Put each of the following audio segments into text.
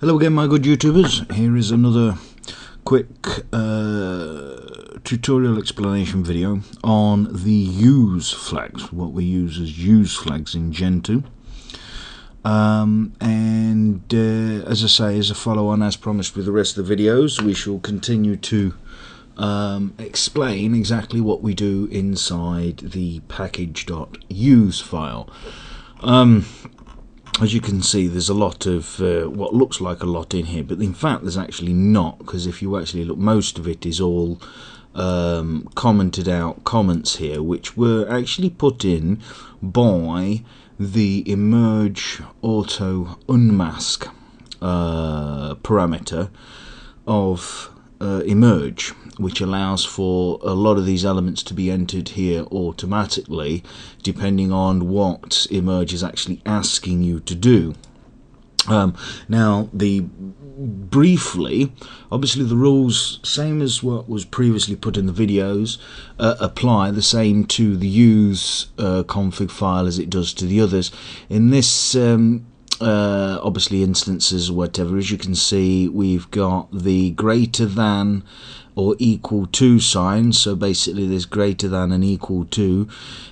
Hello again, my good YouTubers. Here is another quick uh, tutorial explanation video on the use flags, what we use as use flags in Gentoo. Um, and uh, as I say, as a follow on, as promised with the rest of the videos, we shall continue to um, explain exactly what we do inside the package.use file. Um, as you can see there's a lot of uh, what looks like a lot in here but in fact there's actually not because if you actually look most of it is all um, commented out comments here which were actually put in by the emerge auto unmask uh, parameter of uh, emerge which allows for a lot of these elements to be entered here automatically depending on what emerge is actually asking you to do. Um, now the briefly obviously the rules same as what was previously put in the videos uh, apply the same to the use uh, config file as it does to the others. In this um, uh, obviously instances whatever as you can see we've got the greater than or equal to sign. So basically this greater than and equal to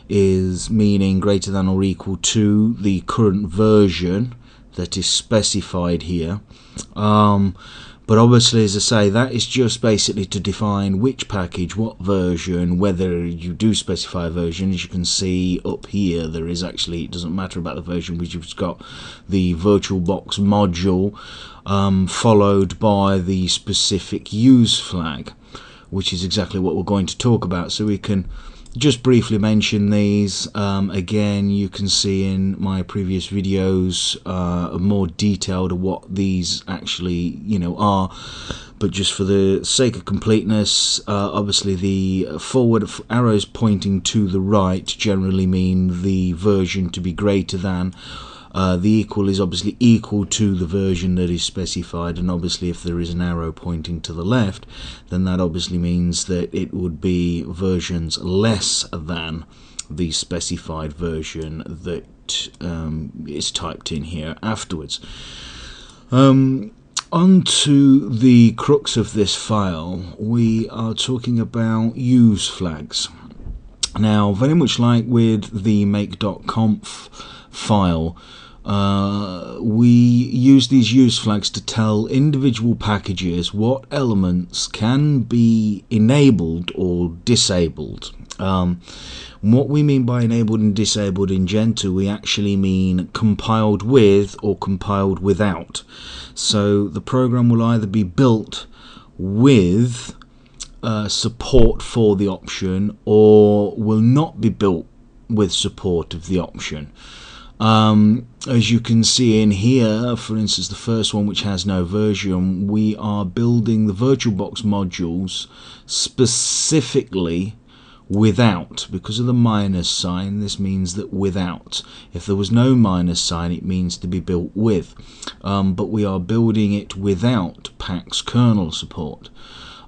is meaning greater than or equal to the current version that is specified here. Um, but obviously, as I say, that is just basically to define which package, what version, whether you do specify a version. As you can see up here, there is actually, it doesn't matter about the version because you've got the VirtualBox module um, followed by the specific use flag, which is exactly what we're going to talk about. So we can just briefly mention these. Um, again you can see in my previous videos uh, more detailed of what these actually you know are. But just for the sake of completeness uh, obviously the forward arrows pointing to the right generally mean the version to be greater than uh, the equal is obviously equal to the version that is specified and obviously if there is an arrow pointing to the left then that obviously means that it would be versions less than the specified version that um, is typed in here afterwards. Um, onto the crux of this file, we are talking about use flags. Now, very much like with the make.conf file, uh, we use these use flags to tell individual packages what elements can be enabled or disabled. Um, what we mean by enabled and disabled in Gentoo, we actually mean compiled with or compiled without. So the program will either be built with uh, support for the option or will not be built with support of the option. Um, as you can see in here, for instance, the first one which has no version, we are building the VirtualBox modules specifically without. Because of the minus sign, this means that without. If there was no minus sign, it means to be built with. Um, but we are building it without PAX kernel support.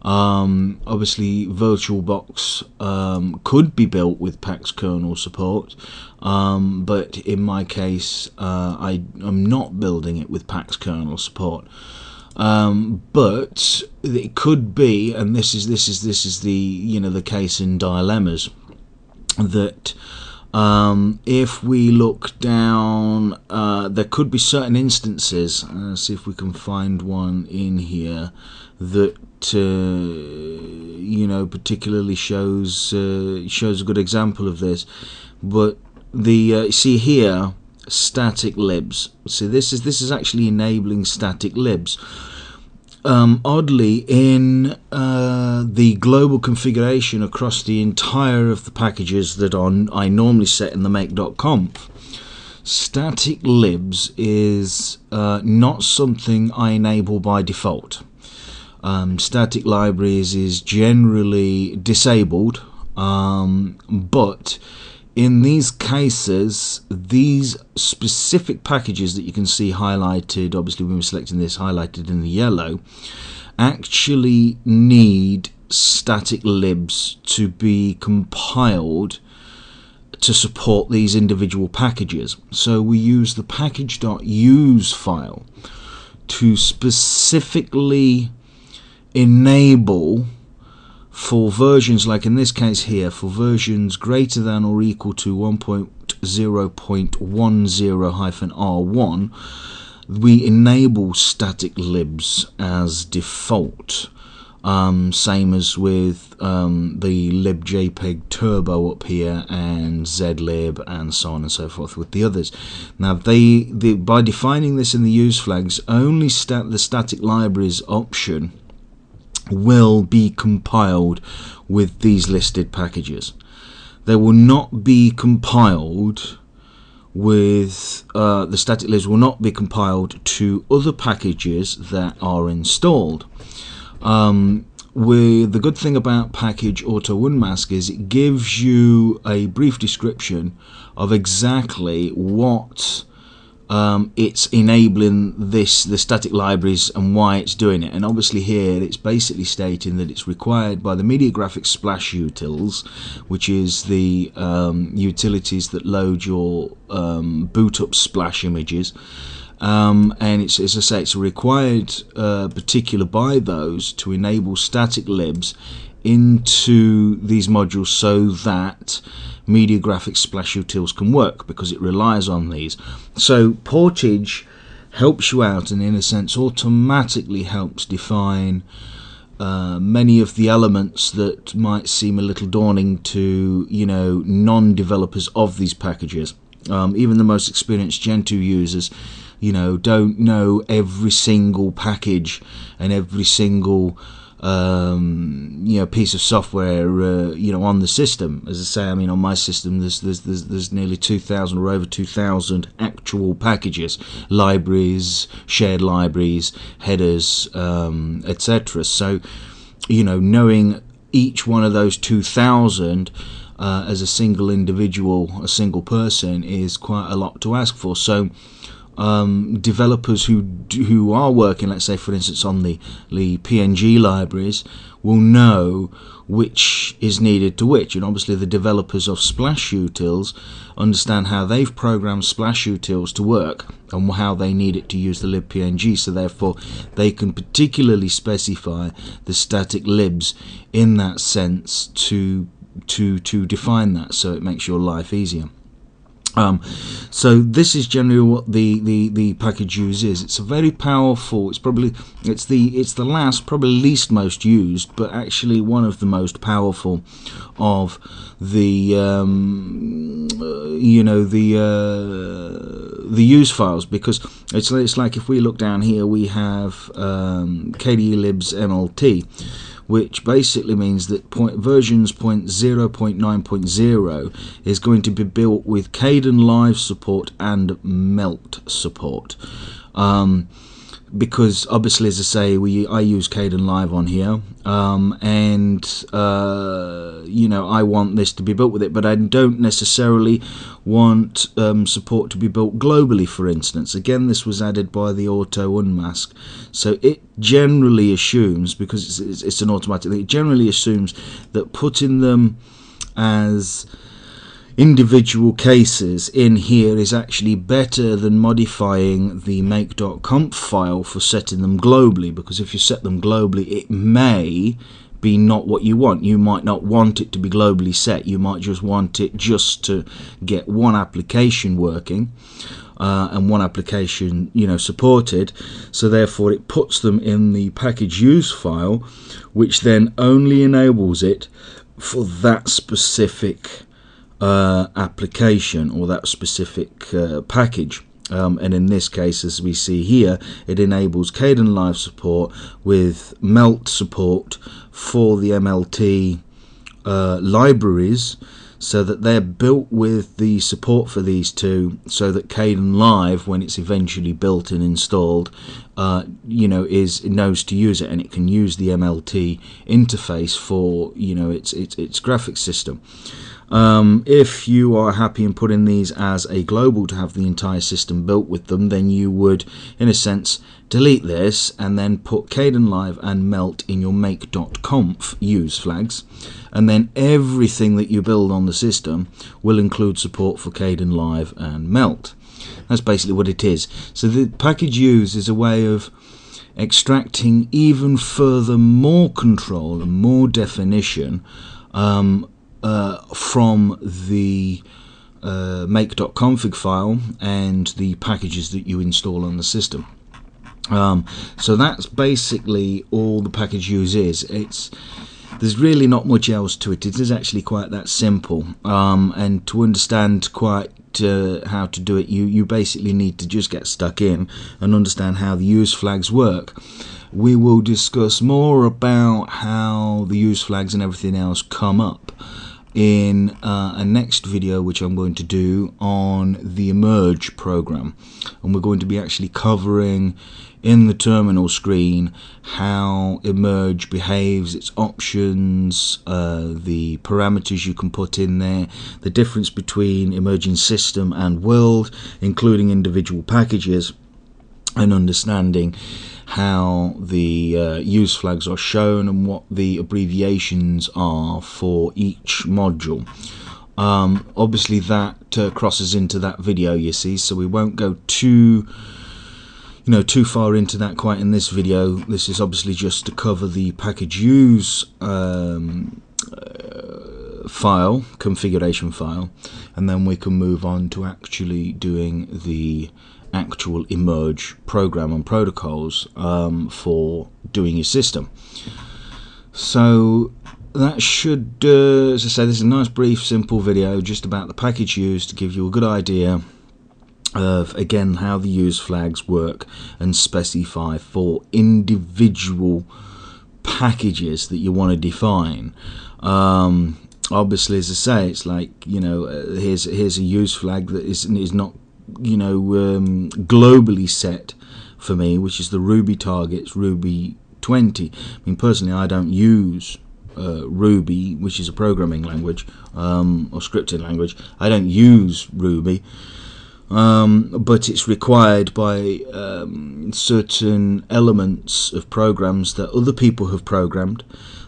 Um, obviously, VirtualBox um, could be built with PAX kernel support, um, but in my case, uh, I am not building it with PAX kernel support. Um, but it could be, and this is this is this is the you know the case in dilemmas that. Um, if we look down, uh, there could be certain instances. Uh, see if we can find one in here that uh, you know particularly shows uh, shows a good example of this. But the uh, see here static libs. See this is this is actually enabling static libs. Um, oddly, in uh, the global configuration across the entire of the packages that on I normally set in the make.conf, static libs is uh, not something I enable by default. Um, static libraries is generally disabled, um, but in these cases, these specific packages that you can see highlighted, obviously when we're selecting this highlighted in the yellow, actually need static libs to be compiled to support these individual packages. So we use the package.use file to specifically enable for versions like in this case here for versions greater than or equal to 1.0.10-r1 we enable static libs as default um, same as with um, the libjpeg turbo up here and zlib and so on and so forth with the others. Now they, by defining this in the use flags, only stat the static libraries option will be compiled with these listed packages. They will not be compiled with uh, the static libs will not be compiled to other packages that are installed. Um, with the good thing about package auto unmask is it gives you a brief description of exactly what um, it's enabling this the static libraries and why it's doing it. And obviously here it's basically stating that it's required by the media graphics splash utils which is the um, utilities that load your um, boot up splash images. Um, and it's as I say, it's required uh, particular by those to enable static libs into these modules so that media graphics splash utils can work because it relies on these. So Portage helps you out and in a sense automatically helps define uh, many of the elements that might seem a little daunting to you know non-developers of these packages. Um, even the most experienced Gentoo users you know, don't know every single package and every single um, you know piece of software uh, you know on the system. As I say, I mean on my system there's there's there's, there's nearly 2,000 or over 2,000 actual packages, libraries, shared libraries, headers, um, etc. So you know knowing each one of those 2,000 uh, as a single individual, a single person, is quite a lot to ask for. So um, developers who who are working, let's say for instance, on the, the PNG libraries, will know which is needed to which. And obviously, the developers of Splash Utils understand how they've programmed Splash Utils to work and how they need it to use the libpng. So therefore, they can particularly specify the static libs in that sense to to to define that, so it makes your life easier. Um, so this is generally what the, the, the package use is. It's a very powerful. It's probably it's the it's the last, probably least most used, but actually one of the most powerful of the um, uh, you know the uh, the use files because it's it's like if we look down here, we have um, KDE libs MLT which basically means that point, versions point 0.9.0 is going to be built with Kdenlive support and Melt support. Um, because obviously, as I say, we I use Kdenlive on here, um, and uh, you know I want this to be built with it, but I don't necessarily want um, support to be built globally. For instance, again, this was added by the Auto Unmask, so it generally assumes because it's, it's, it's an automatic. It generally assumes that putting them as individual cases in here is actually better than modifying the make.conf file for setting them globally because if you set them globally it may be not what you want. You might not want it to be globally set. You might just want it just to get one application working uh, and one application, you know, supported. So therefore, it puts them in the package use file, which then only enables it for that specific uh, application or that specific uh, package. Um, and in this case, as we see here, it enables Kdenlive support with Melt support for the MLT uh, libraries so that they're built with the support for these two so that Kdenlive when it's eventually built and installed uh, you know is knows to use it and it can use the MLT interface for you know its its, its graphics system um, if you are happy in putting these as a global to have the entire system built with them, then you would, in a sense, delete this and then put Kdenlive and Melt in your make.conf use flags. And then everything that you build on the system will include support for Kdenlive and Melt. That's basically what it is. So the package use is a way of extracting even further more control and more definition um, uh, from the uh, make.config file and the packages that you install on the system. Um, so that's basically all the package use is. It's there's really not much else to it. It is actually quite that simple. Um, and to understand quite uh, how to do it, you you basically need to just get stuck in and understand how the use flags work. We will discuss more about how the use flags and everything else come up in uh, a next video which I'm going to do on the emerge program. And we're going to be actually covering in the terminal screen how emerge behaves its options uh, the parameters you can put in there the difference between emerging system and world including individual packages and understanding how the uh, use flags are shown and what the abbreviations are for each module. Um, obviously that uh, crosses into that video you see so we won't go too you know too far into that quite in this video this is obviously just to cover the package use um, file configuration file and then we can move on to actually doing the actual emerge program and protocols um, for doing your system. So that should, uh, as I say, this is a nice brief simple video just about the package used to give you a good idea of again how the use flags work and specify for individual packages that you want to define. Um, obviously, as I say, it's like you know, uh, here's here's a use flag that is is not you know, um, globally set for me, which is the Ruby targets, Ruby 20. I mean, personally, I don't use uh, Ruby, which is a programming language um, or scripting language. I don't use Ruby, um, but it's required by um, certain elements of programs that other people have programmed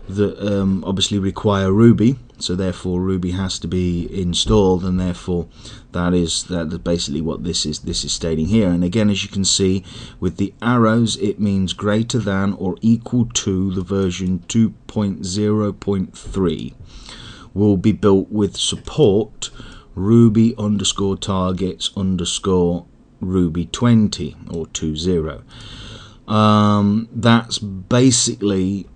that um, obviously require Ruby so therefore Ruby has to be installed and therefore that is that basically what this is this is stating here. And again as you can see with the arrows it means greater than or equal to the version 2.0.3 will be built with support ruby underscore targets underscore ruby 20 or 20 um, that's basically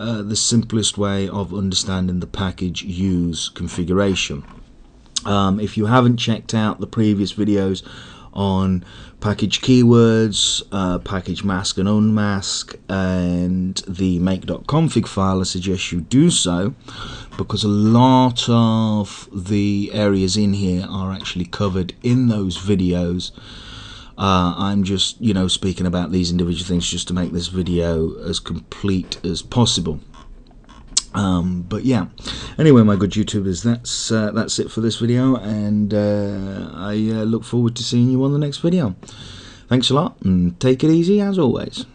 uh, the simplest way of understanding the package use configuration. Um, if you haven't checked out the previous videos on package keywords, uh, package mask and unmask, and the make.config file, I suggest you do so because a lot of the areas in here are actually covered in those videos uh, I'm just, you know, speaking about these individual things just to make this video as complete as possible. Um, but yeah, anyway, my good YouTubers, that's uh, that's it for this video, and uh, I uh, look forward to seeing you on the next video. Thanks a lot, and take it easy as always.